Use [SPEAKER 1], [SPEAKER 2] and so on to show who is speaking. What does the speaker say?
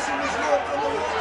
[SPEAKER 1] Russian was.